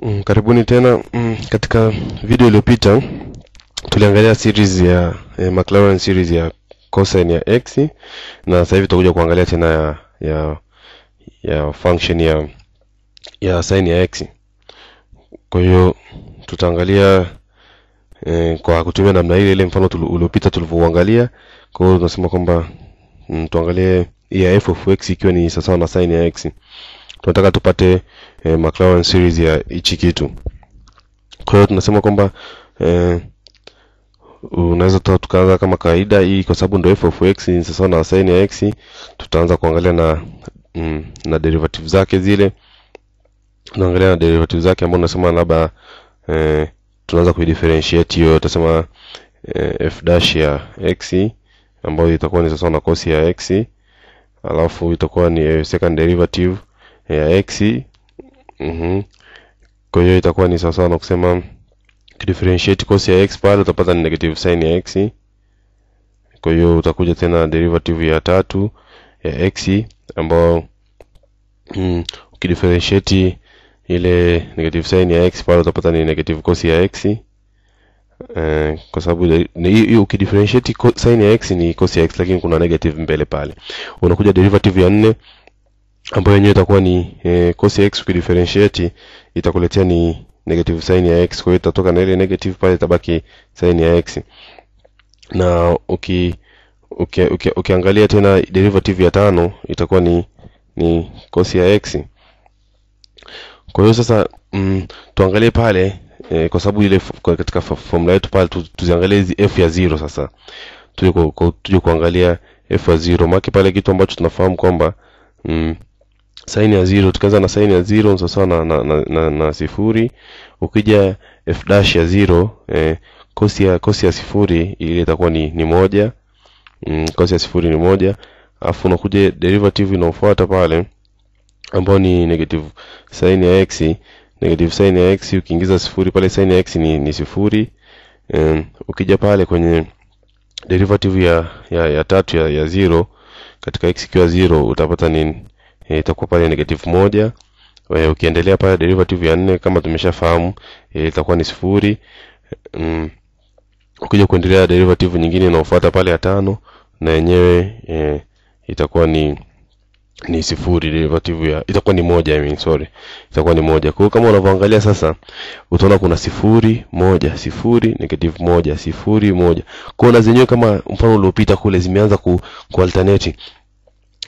Mm, karibuni tena. Mm, katika video iliyopita tuliangalia series ya eh, McLaren series ya cosine ya x na sasa hivi tutakuja kuangalia tena ya ya ya function ya ya sine ya x. Kwa hiyo tutaangalia eh, kwa kutumia namna ile ile mfano uliopita tulivyouangalia kwa hiyo tunasema kwamba mm, tuangalie ya f of x ikiwa ni sawa na sine ya x tunataka tupate eh, McLaren series ya hichi kitu. Kwa hiyo tunasema kwamba eh, unaweza tu- tukaanza kama kawaida hii kwa sababu ndio f of x ni sawasawa na sin ya x. Tutaanza kuangalia na mm, na derivative zake zile. Tunaangalia na derivative zake ambao unasema labda eh, tunaanza kuidifferentiate hiyo tutasema eh, f dash ya x ambayo itakuwa ni sasa na cos ya x. Alafu itakuwa ni second derivative ya x mm-hmm. kwa hiyo itakuwa ni sawasawa na kusema differentiate cos ya x pale utapata ni negative sin ya x. Kwa hiyo utakuja tena derivative ya tatu ya x ambao mm, ukidifferentiate ile negative sin ya x pale utapata ni negative cos ya x. Uh, kwa sababu hiyo ukidifferentiate sin ya x ni cos ya x lakini kuna negative mbele pale. Unakuja derivative ya nne ambayo yenyewe itakuwa ni e, cos x ukidifferentiate itakuletea ni negative sin ya x. Kwa hiyo itatoka na ile negative pale itabaki sin ya x. Na uki uki, uki, ukiangalia tena derivative ya tano itakuwa ni ni cos ya x. Kwa hiyo sasa mm, tuangalie pale e, kwa sababu ile katika formula yetu pale tu- tuziangalie hizi f ya zero sasa. Tuje ku, ku, tuje kuangalia f ya zero. Maki pale kitu ambacho tunafahamu kwamba mm, sin ya zero tukianza na sin ya zero ni sawasawa na, na, na, na, na sifuri. Ukija f dash ya zero eh, kosi ya kosi ya sifuri ile itakuwa ni, ni moja. Mm, kosi ya sifuri ni moja. Alafu unakuja derivative inaofuata pale ambayo ni negative sin ya x negative sin ya x ukiingiza sifuri pale sin ya x ni, ni sifuri. Um, ukija pale kwenye derivative ya, ya, ya tatu ya, ya zero katika x ikiwa zero utapata nini e, itakuwa pale negative moja. E, ukiendelea pale derivative ya nne kama tumeshafahamu e, itakuwa ni sifuri. Mm, ukija kuendelea derivative nyingine inaofuata pale ya tano na yenyewe e, itakuwa ni ni sifuri derivative ya itakuwa ni moja I mean, sorry. Itakuwa ni moja. Kwa kama unavyoangalia sasa utaona kuna sifuri moja sifuri negative moja sifuri moja. Kwa na zenyewe kama mfano uliopita kule zimeanza ku, ku alternate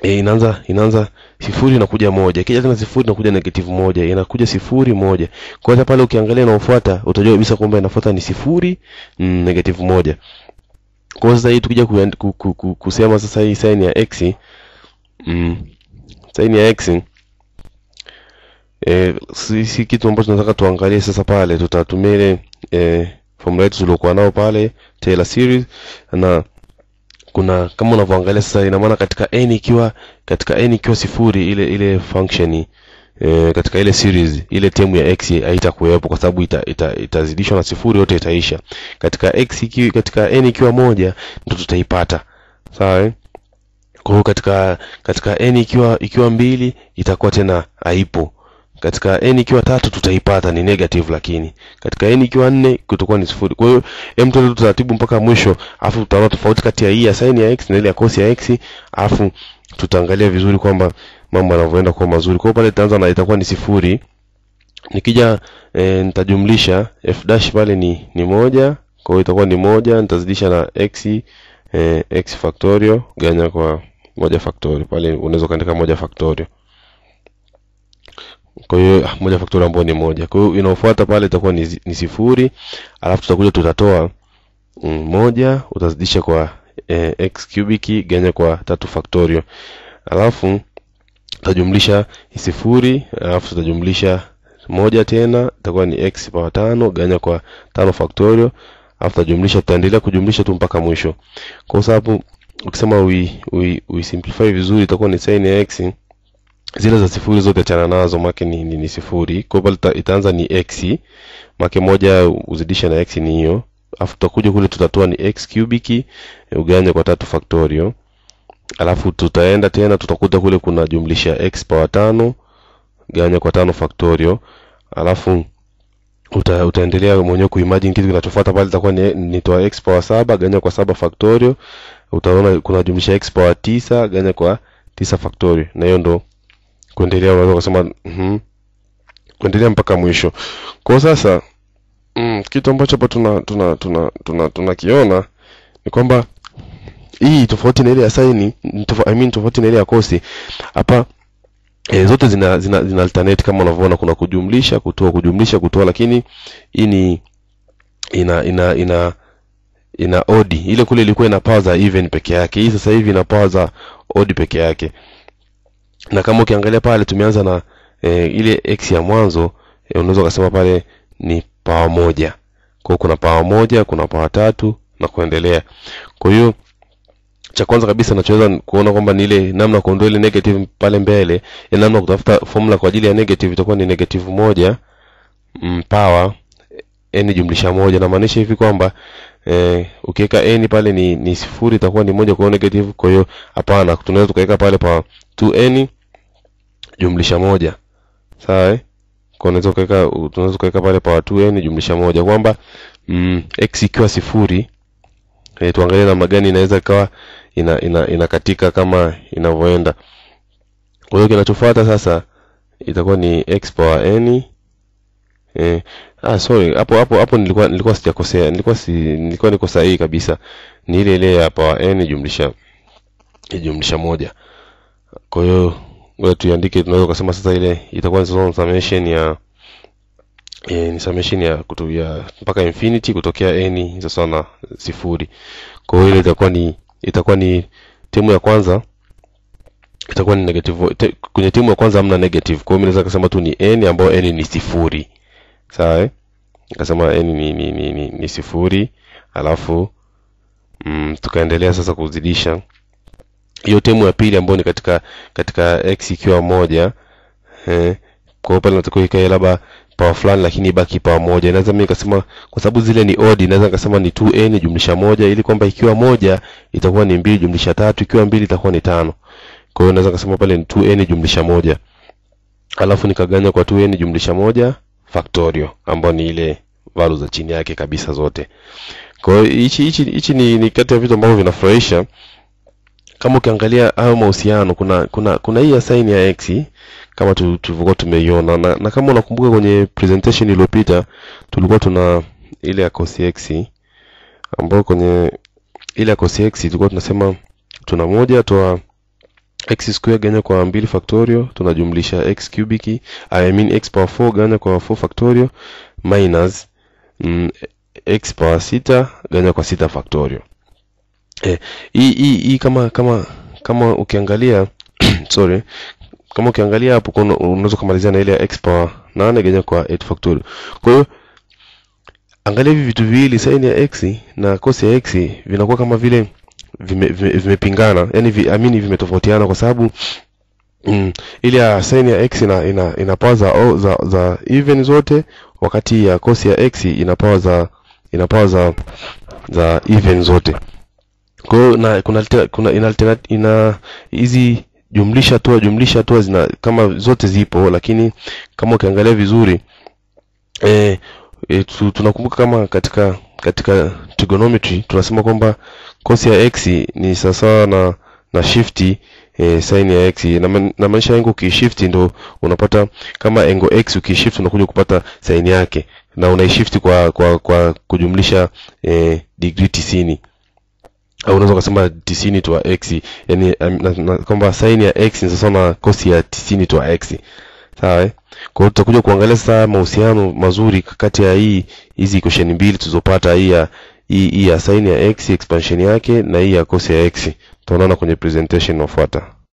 e, inaanza inaanza sifuri inakuja moja. Ikija tena sifuri inakuja negative moja. Inakuja sifuri moja. Kwa hata pale ukiangalia inaofuata utajua kabisa kwamba inafuata ni sifuri mm, negative moja. Kwa sasa hii tukija ku, ku, ku, ku, kusema sasa hii sin ya x mm, sin ya x eh, si, si kitu ambacho tunataka tuangalie sasa pale. Tutatumia ile eh, formula yetu tuliokuwa nao pale Taylor series na kuna kama unavyoangalia sasa ina maana katika n ikiwa katika n ikiwa sifuri ile ile function e, katika ile series ile temu ya x haitakuwepo kwa sababu ita, ita, itazidishwa na sifuri yote itaisha. Katika x ikiwa katika n ikiwa moja ndio tutaipata. Sawa eh? kwa hiyo katika katika n ikiwa ikiwa mbili itakuwa tena haipo katika n ikiwa tatu tutaipata ni negative lakini. Katika n ikiwa nne kutakuwa ni sifuri. Kwa hiyo hem tuende taratibu mpaka mwisho. Alafu tutaona tofauti kati ya hii ya sin ya x na ile ya cos ya x. Alafu tutaangalia vizuri kwamba mambo yanavyoenda kuwa mazuri. Kwa hiyo pale tutaanza na itakuwa ni sifuri. Nikija e, nitajumlisha f dash pale ni ni moja. Kwa hiyo itakuwa ni moja nitazidisha na x e, x factorial. Ganya kwa moja factorial. Pale unaweza ukaandika moja factorial kwa hiyo ah, moja factorial ambayo ni moja. Kwa hiyo inaofuata pale itakuwa ni, ni sifuri alafu tutakuja tutatoa mm, moja utazidisha kwa eh, x cubic ganya kwa tatu factorial. Alafu tutajumlisha sifuri alafu tutajumlisha moja tena itakuwa ni x power tano ganya kwa tano factorial. Alafu tutajumlisha tutaendelea kujumlisha tu mpaka mwisho. Kwa sababu ukisema ui, ui, ui simplify vizuri itakuwa ni sin ya x zile za sifuri zote achana nazo make ni, ni, ni sifuri. Kwa hivyo itaanza ni x. Make moja uzidisha na x ni hiyo. Alafu tutakuja kule tutatoa ni x cubic eh, uganye kwa tatu factorial. Alafu tutaenda tena tutakuta kule kuna jumlisha x power tano gawanya kwa tano factorial. Alafu uta, utaendelea mwenyewe kuimagine kitu kinachofuata pale itakuwa ni, ni toa x power saba ganya kwa saba factorial. Utaona kuna jumlisha x power tisa ganya kwa tisa factorial. Na hiyo ndo kuendelea unaweza kusema mhm. Kuendelea mpaka mwisho. Kwa sasa mm, kitu ambacho hapa tuna tuna tuna tuna tunakiona ni kwamba hii tofauti na ile ya saini I mean tofauti na ile ya kosi hapa e, zote zina, zina, zina alternate kama unavyoona kuna kujumlisha kutoa kujumlisha kutoa lakini hii ni ina ina ina ina odd. Ile kule ilikuwa ina power za even peke yake. Hii sasa hivi ina power za odd peke yake na kama ukiangalia pale tumeanza na e, ile x ya mwanzo e, unaweza ukasema pale ni power moja. Kwa kuna power moja kuna power tatu na kuendelea. Kwa hiyo cha kwanza kabisa nachoweza kuona kwamba ni ile namna kuondoa ile negative pale mbele ya namna kutafuta formula kwa ajili ya negative itakuwa ni negative moja mm, power n jumlisha moja. Namaanisha hivi kwamba eh, ukiweka n pale ni, ni sifuri itakuwa ni moja kwa negative. Kwa hiyo hapana tunaweza tukaweka pale pa 2n jumlisha moja. Sawa eh? kwa unaweza ukaweka tunaweza ukaweka pale pa 2n jumlisha moja. Kwamba mm, x ikiwa sifuri e, tuangalie namna gani inaweza ikawa ina, ina, inakatika kama inavyoenda. Kwa hiyo kinachofuata sasa itakuwa ni x power n eh, ah sorry hapo hapo hapo nilikuwa nilikuwa sijakosea nilikuwa si nilikuwa niko sahihi kabisa. Ni ile ile ya power n jumlisha jumlisha moja. Kwa hiyo ngoja tuiandike tunaweza kusema sasa ile itakuwa ni summation ya e, ni summation ya kutu, mpaka infinity kutokea n sawa na sifuri. Kwa hiyo ile itakuwa ni itakuwa ni timu ya kwanza itakuwa ni negative te, kwenye timu ya kwanza hamna negative. Kwa hiyo mimi naweza kusema tu ni n ambayo n ni sifuri. Sawa eh? Nikasema n ni, ni, ni, ni, ni sifuri alafu mm, tukaendelea sasa kuzidisha hiyo temu ya pili ambayo ni katika katika x ikiwa moja eh, kwa hiyo pale natakiwa ikae labda power fulani lakini ibaki power moja. Inaweza mimi nikasema kwa sababu zile ni odd inaweza nikasema ni 2n jumlisha moja ili kwamba ikiwa moja itakuwa ni mbili jumlisha tatu ikiwa mbili itakuwa ni tano. Kwa hiyo naweza nikasema pale ni 2n jumlisha moja. Alafu nikaganya kwa 2n jumlisha moja factorial ambayo ni ile value za chini yake kabisa zote. Kwa hiyo hichi hichi hichi ni, ni kati ya vitu ambavyo vinafurahisha kama ukiangalia hayo mahusiano kuna kuna kuna hii assign ya x kama tulivyokuwa tumeiona. Na, na kama unakumbuka kwenye presentation iliyopita tulikuwa tuna ile ya cos x ambayo kwenye ile ya cos x tulikuwa tunasema tuna moja toa x square ganya kwa mbili factorial tunajumlisha x cubic I mean x power 4 ganya kwa 4 factorial minus mm, x power 6 ganya kwa 6 factorial hii hii hii kama kama kama ukiangalia sorry kama ukiangalia hapo unaweza kumalizia na ile ya x power 8 genya kwa 8 factorial. Kwa hiyo angalia hivi vitu viwili sin ya x na cos ya x vinakuwa kama vile vimepingana vime, vime yani vi, amini vimetofautiana kwa sababu mm, ile ya sin ya x ina ina, ina power za, za za even zote wakati ya cos ya x ina power za ina power za za even zote kwa hiyo na kuna kuna ina ina hizi jumlisha hatua jumlisha hatua zina kama zote zipo lakini kama ukiangalia vizuri eh e, tu, tunakumbuka kama katika katika trigonometry tunasema kwamba cos ya x ni sawasawa na na shift e, sin ya x. Na maanisha yangu ukishift ndo unapata kama engo x ukishift unakuja kupata sin yake na unaishift kwa kwa kwa kujumlisha e, degree tisini au unaweza ukasema tisini to x. Yani kwamba saini ya x ni sawa na cos ya tisini to x. Sawa eh? kwa hiyo tutakuja kuangalia sasa mahusiano mazuri kati ya hii hizi equation mbili tulizopata hii ya hii, hii ya sin ya x expansion yake na hii ya kosi ya x. Tutaonana kwenye presentation inayofuata